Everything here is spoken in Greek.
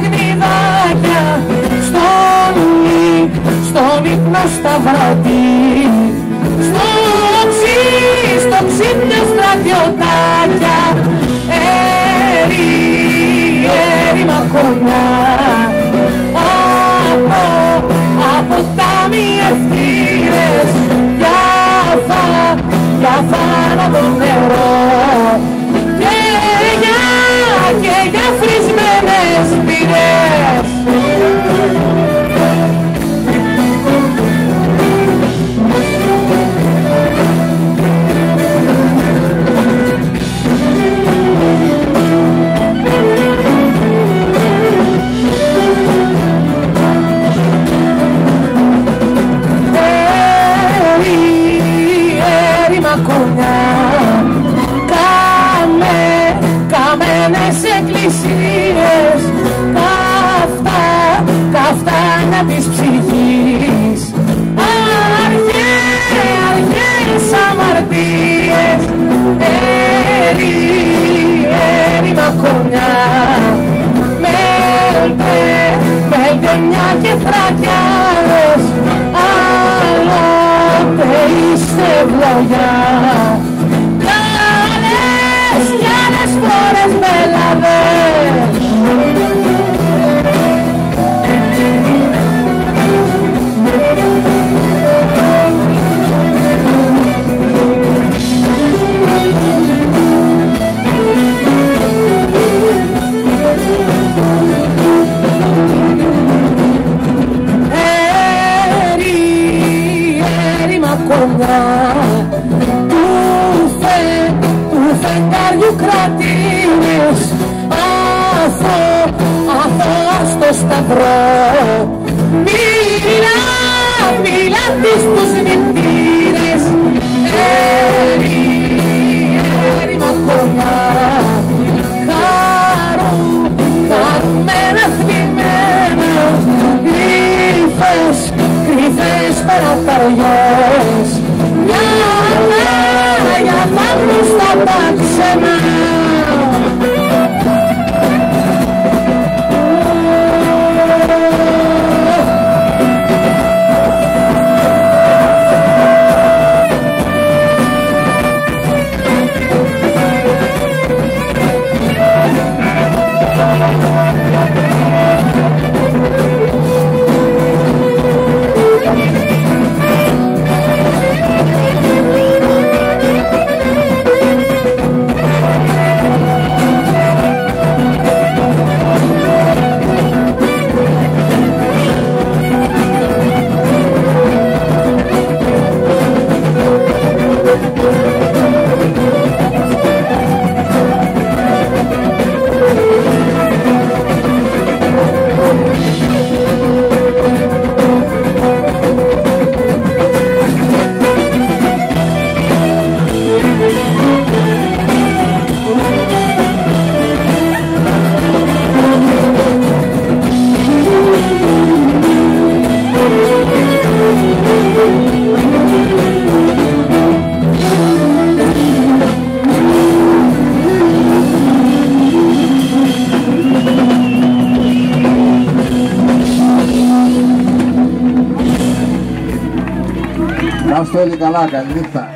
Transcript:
παιχνιδάκια στον νυ, στον ύπνο σταυρωτή στο ξύ, στο ξύπνιο στρατιωτάκια έρη, έρη μακριά από, από τα μη ευθύρες για θα, για θάνατο νερό της ψυχής. Αργέ, αργές αμαρτίες έρη, έρη μακριά μέλτε, μέλτε μια και θρακιάδες άλλοτε είστε ευλογιά του φεγγάριου κρατήνες αθώ, αθώα στο σταυρό. Μίλα, μίλα της τους νηπτήρες έρη, έρη μακριά. Χαρούν, χαρούμενα θλιμμένα κρύφες, κρύφες παραθαριές για να, για να βρουν Kiswahili galagalipa